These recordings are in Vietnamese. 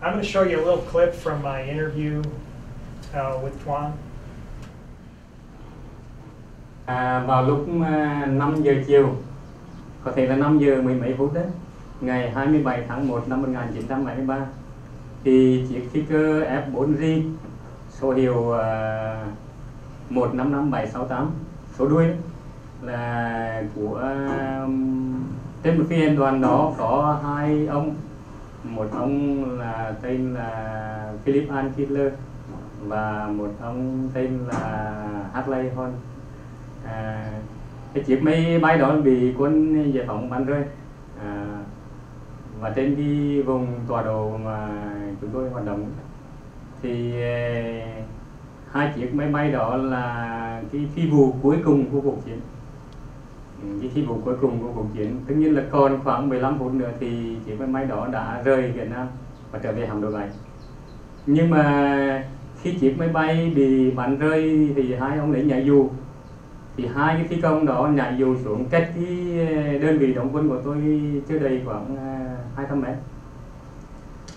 I'm going to show you a little clip from my interview uh, with Tuan. À, vào lúc à, uh, 5 giờ chiều, có thể là 5 giờ mười mấy phút đấy, ngày 27 tháng 1 năm 1973, thì chiếc phi cơ F4G số hiệu à, uh, 155768 số đuôi là của à, uh, trên một phi hành đoàn đó có hai ông một ông là tên là Philip An Hitler và một ông tên là Hartley Hon à, cái chiếc máy bay đó bị quân giải phóng bắn rơi. À, và trên cái vùng tọa độ mà chúng tôi hoạt động thì à, hai chiếc máy bay đó là cái phi vụ cuối cùng của cuộc chiến cái phi vụ cuối cùng của cuộc chiến tất nhiên là còn khoảng 15 phút nữa thì chiếc máy bay đó đã rời Việt Nam và trở về hạm đội 7 nhưng mà khi chiếc máy bay bị bắn rơi thì hai ông đấy nhảy dù. Thì hai cái phi công đó nhảy dù xuống cách cái ờ, đơn vị đóng quân của tôi chưa đầy khoảng ờ, 200 mét.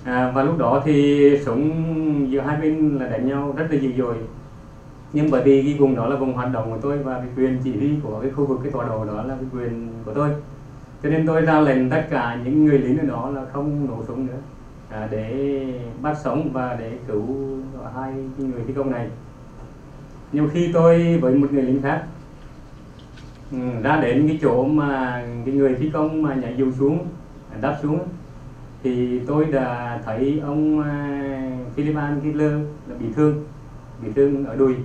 À, và lúc đó thì súng giữa hai bên là đánh nhau rất là dữ dội nhưng bởi vì cái vùng đó là vùng hoạt động của tôi và cái quyền chỉ huy của cái khu vực cái tọa độ đó là cái quyền của tôi. Cho nên tôi ra lệnh tất cả những người lính ở đó là không nổ súng nữa à, để bắt sống và để cứu hai cái người phi công này. Nhưng khi tôi với một người lính khác ừ, ra đến cái chỗ mà cái người phi công mà nhảy dù xuống đáp xuống thì tôi đã thấy ông uh, Hitler là bị thương bị thương ở đùi.